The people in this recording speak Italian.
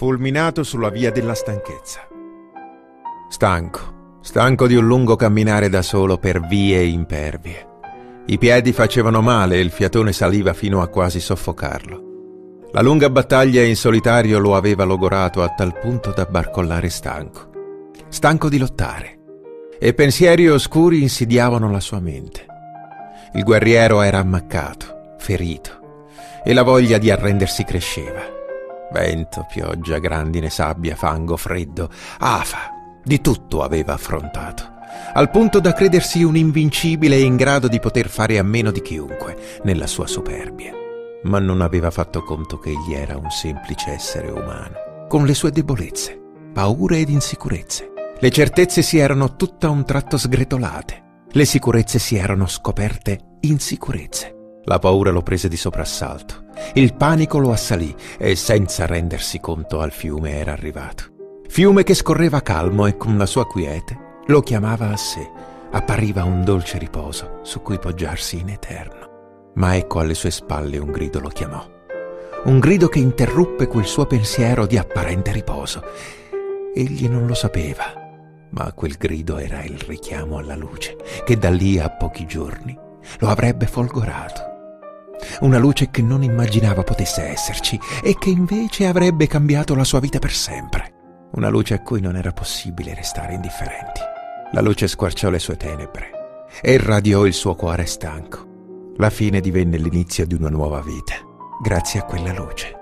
fulminato sulla via della stanchezza. Stanco, stanco di un lungo camminare da solo per vie impervie. I piedi facevano male e il fiatone saliva fino a quasi soffocarlo. La lunga battaglia in solitario lo aveva logorato a tal punto da barcollare stanco. Stanco di lottare. E pensieri oscuri insidiavano la sua mente. Il guerriero era ammaccato, ferito, e la voglia di arrendersi cresceva. Vento, pioggia, grandine, sabbia, fango, freddo, afa, di tutto aveva affrontato, al punto da credersi un invincibile in grado di poter fare a meno di chiunque nella sua superbia. Ma non aveva fatto conto che egli era un semplice essere umano, con le sue debolezze, paure ed insicurezze. Le certezze si erano tutta un tratto sgretolate, le sicurezze si erano scoperte insicurezze. La paura lo prese di soprassalto, il panico lo assalì e senza rendersi conto al fiume era arrivato. Fiume che scorreva calmo e con la sua quiete lo chiamava a sé. Appariva un dolce riposo su cui poggiarsi in eterno. Ma ecco alle sue spalle un grido lo chiamò. Un grido che interruppe quel suo pensiero di apparente riposo. Egli non lo sapeva, ma quel grido era il richiamo alla luce che da lì a pochi giorni lo avrebbe folgorato. Una luce che non immaginava potesse esserci e che invece avrebbe cambiato la sua vita per sempre. Una luce a cui non era possibile restare indifferenti. La luce squarciò le sue tenebre e irradiò il suo cuore stanco. La fine divenne l'inizio di una nuova vita, grazie a quella luce.